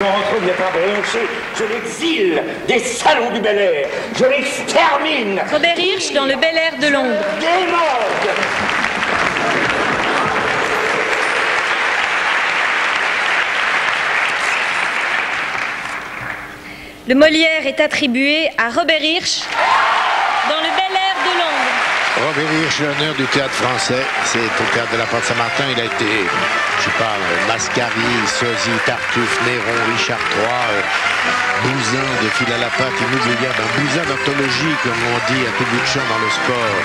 Entre vient à je l'exile des salons du Bel Air, je l'extermine. Robert Hirsch dans le Bel Air de Londres. Le Molière est attribué à Robert Hirsch dans le Bel Air de Londres. Robert Hirsch, l'honneur du théâtre français, c'est au théâtre de la Porte Saint-Martin. Il a été, je pas, Mascari, Sosie, Tartuffe, Néron, Richard III, euh, de fil à la patte, Inoubliable, un Bouzin d'anthologie, comme on dit à tout bout de champ dans le sport.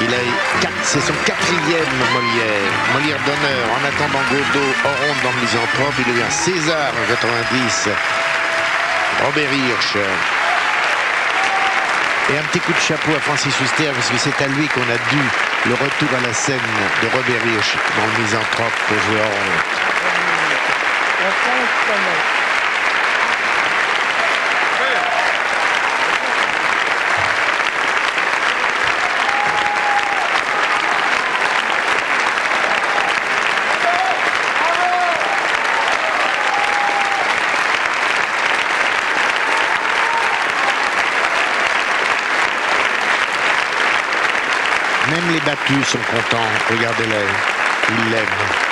Il a, c'est son quatrième Molière, Molière d'honneur. En attendant Godot, Oronde dans le misanthrope, il devient César en 90. Robert Hirsch. Et un petit coup de chapeau à Francis Huster, parce que c'est à lui qu'on a dû le retour à la scène de Robert Hirsch dans le misanthrope jouer en Même les battus sont contents. Regardez-les. Ils l'aiment.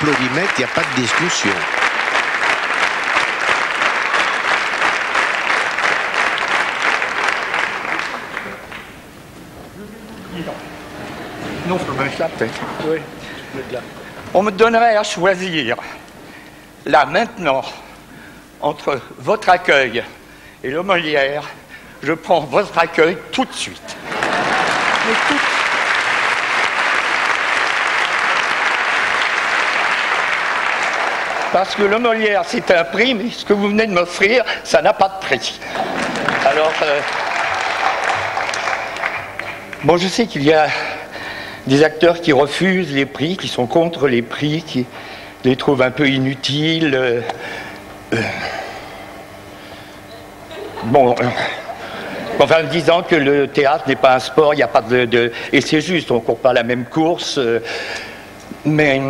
Il n'y a pas de discussion. Non, je me la peut-être. Oui. On me donnerait à choisir, là maintenant, entre votre accueil et le Molière, je prends votre accueil tout de suite. Mais tout- Parce que le Molière, c'est un prix, mais ce que vous venez de m'offrir, ça n'a pas de prix. Alors, euh, bon, je sais qu'il y a des acteurs qui refusent les prix, qui sont contre les prix, qui les trouvent un peu inutiles. euh, euh, bon, enfin, disant que le théâtre n'est pas un sport, il n'y a pas de, de- Et c'est juste, on ne court pas la même course. mais.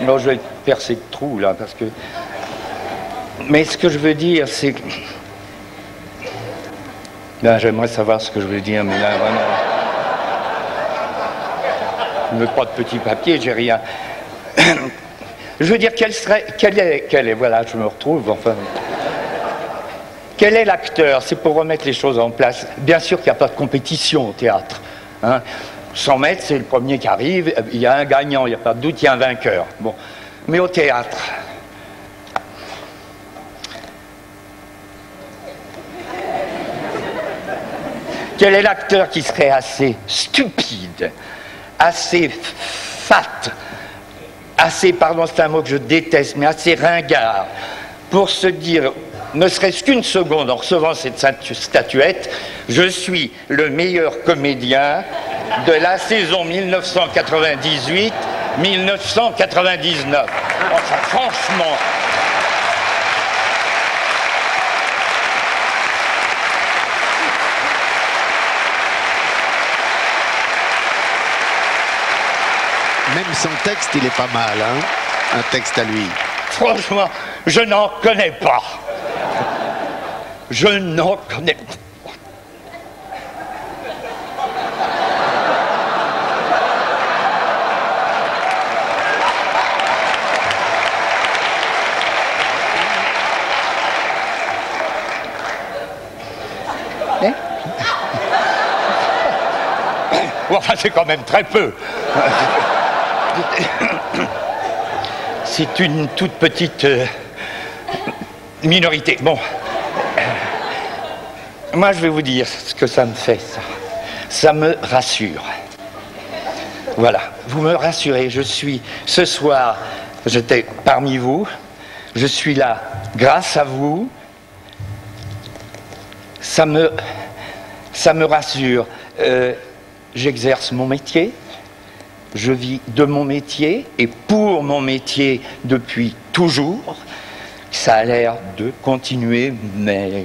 Non, je vais percer de trous là, parce que. Mais ce que je veux dire, c'est. Là, j'aimerais savoir ce que je veux dire, mais là, vraiment. Je veux pas de petits papiers, j'ai rien. Je veux dire, quel serait. Quel est. Quel est. Voilà, je me retrouve, enfin. Quel est l'acteur? C'est pour remettre les choses en place. Bien sûr qu'il n'y a pas de compétition au théâtre. Hein. 100 mètres, c'est le premier qui arrive, il y a un gagnant, il n'y a pas de doute, il y a un vainqueur. Bon. Mais au théâtre, quel est l'acteur qui serait assez stupide, assez fat, assez, pardon, c'est un mot que je déteste, mais assez ringard, pour se dire, ne serait-ce qu'une seconde en recevant cette statu- statuette, je suis le meilleur comédien de la saison 1998-1999. Enfin, franchement. Même son texte, il est pas mal, hein Un texte à lui. Franchement, je n'en connais pas. Je n'en connais pas. Enfin, c'est quand même très peu. C'est une toute petite euh, minorité. Bon. Moi, je vais vous dire ce que ça me fait, ça. Ça me rassure. Voilà, vous me rassurez, je suis ce soir, j'étais parmi vous, je suis là grâce à vous. Ça me, rassure. Euh, j'exerce mon métier, je vis de mon métier et pour mon métier depuis toujours. Ça a l'air de continuer, mais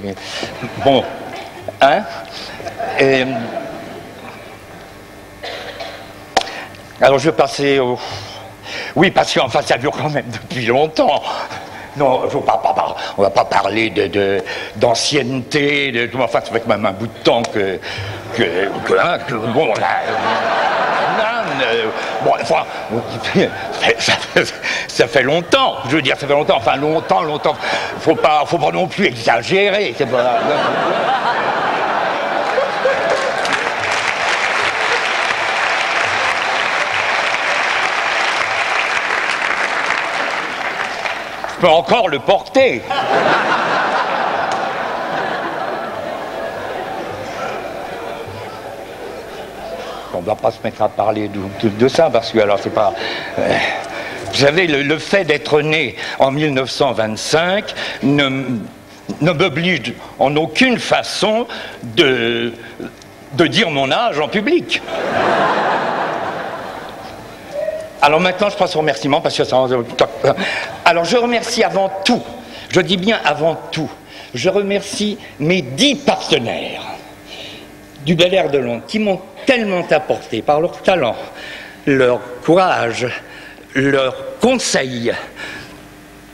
bon, hein Alors je vais passer au... Oui, parce qu'enfin ça dure quand même depuis longtemps. Non, faut pas, on va pas parler de, d'ancienneté, de, enfin ça fait quand même un bout de temps que, que, que, hein, bon, là, bon, enfin, ça, ça, fait longtemps, je veux dire, ça fait longtemps, enfin longtemps, longtemps, faut pas, faut pas non plus exagérer, c'est pas... Je peux encore le porter. On ne va pas se mettre à parler de, ça parce que alors c'est pas. Euh, vous savez, le, fait d'être né en 1925 ne, m'oblige en aucune façon de, de dire mon âge en public. Alors maintenant, je passe au remerciement parce que ça. Alors je remercie avant tout, je dis bien avant tout, je remercie mes dix partenaires du Bel Air de Londres qui m'ont tellement apporté par leur talent, leur courage, leurs conseils,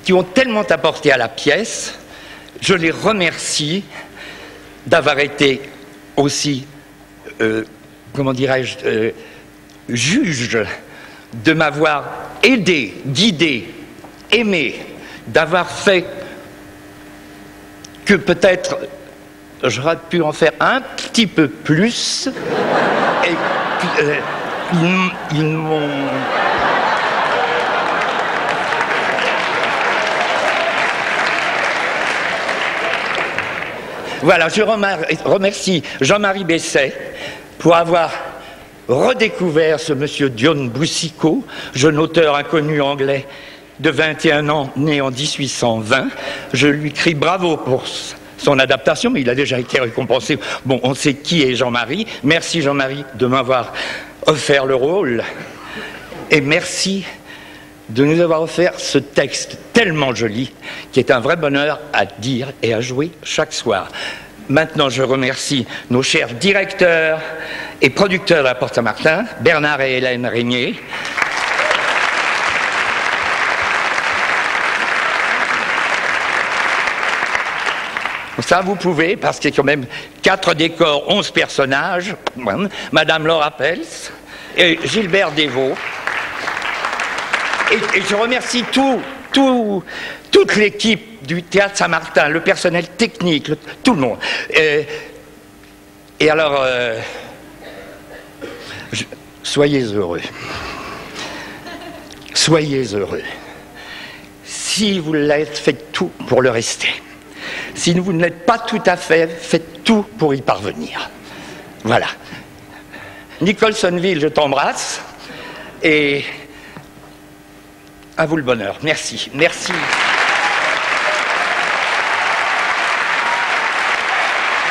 qui ont tellement apporté à la pièce. Je les remercie d'avoir été aussi, euh, comment dirais-je, euh, juge de m'avoir aidé, guidé, aimé, d'avoir fait que peut-être j'aurais pu en faire un petit peu plus. Et euh, ils, m'ont. Voilà, je remercie Jean-Marie Besset pour avoir redécouvert ce monsieur Dion Boussicault, jeune auteur inconnu anglais de 21 ans, né en 1820. Je lui crie bravo pour son adaptation, mais il a déjà été récompensé. Bon, on sait qui est Jean-Marie. Merci Jean-Marie de m'avoir offert le rôle. Et merci de nous avoir offert ce texte tellement joli, qui est un vrai bonheur à dire et à jouer chaque soir. Maintenant, je remercie nos chers directeurs et producteurs de la Porte Saint-Martin, Bernard et Hélène Régnier. Ça, vous pouvez, parce qu'il y a quand même quatre décors, onze personnages. Madame Laura Pels et Gilbert Desvaux. Et, je remercie tout, tout, toute l'équipe du théâtre Saint-Martin, le personnel technique, tout le monde. Et, alors, euh, soyez heureux. Soyez heureux. Si vous l'êtes, faites tout pour le rester. Si vous ne l'êtes pas tout à fait, faites tout pour y parvenir. Voilà. Nicholsonville, je t'embrasse. Et à vous le bonheur. Merci. Merci.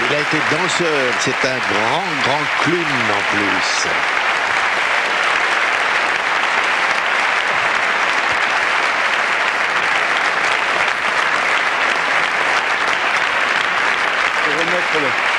Il a été danseur, c'est un grand, grand clown en plus. Remettre le...